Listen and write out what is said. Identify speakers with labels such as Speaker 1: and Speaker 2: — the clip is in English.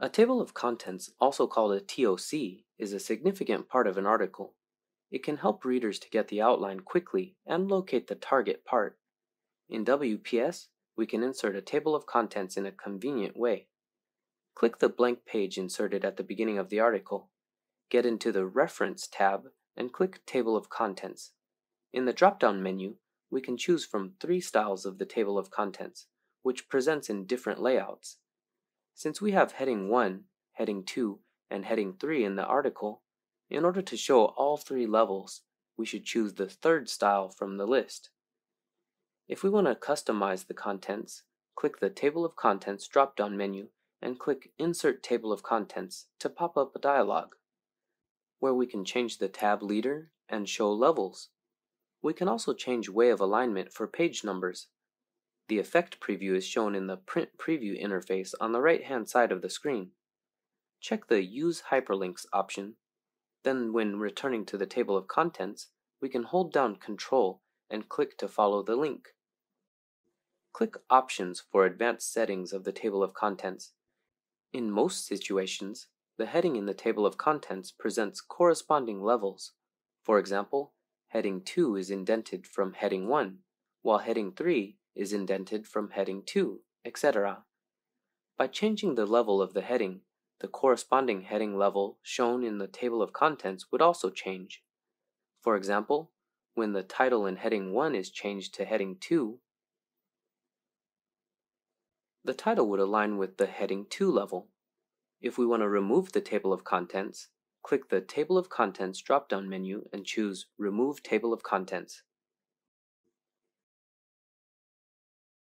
Speaker 1: A table of contents, also called a TOC, is a significant part of an article. It can help readers to get the outline quickly and locate the target part. In WPS, we can insert a table of contents in a convenient way. Click the blank page inserted at the beginning of the article. Get into the Reference tab and click Table of Contents. In the drop-down menu, we can choose from three styles of the table of contents, which presents in different layouts. Since we have heading 1, heading 2, and heading 3 in the article, in order to show all three levels, we should choose the third style from the list. If we want to customize the contents, click the Table of Contents drop-down menu and click Insert Table of Contents to pop up a dialog, where we can change the tab leader and show levels. We can also change way of alignment for page numbers the effect preview is shown in the Print Preview interface on the right-hand side of the screen. Check the Use Hyperlinks option. Then when returning to the table of contents, we can hold down Control and click to follow the link. Click Options for advanced settings of the table of contents. In most situations, the heading in the table of contents presents corresponding levels. For example, heading 2 is indented from heading 1, while heading 3 is indented from heading 2, etc. By changing the level of the heading, the corresponding heading level shown in the table of contents would also change. For example, when the title in heading 1 is changed to heading 2, the title would align with the heading 2 level. If we want to remove the table of contents, click the Table of Contents drop-down menu and choose Remove Table of Contents.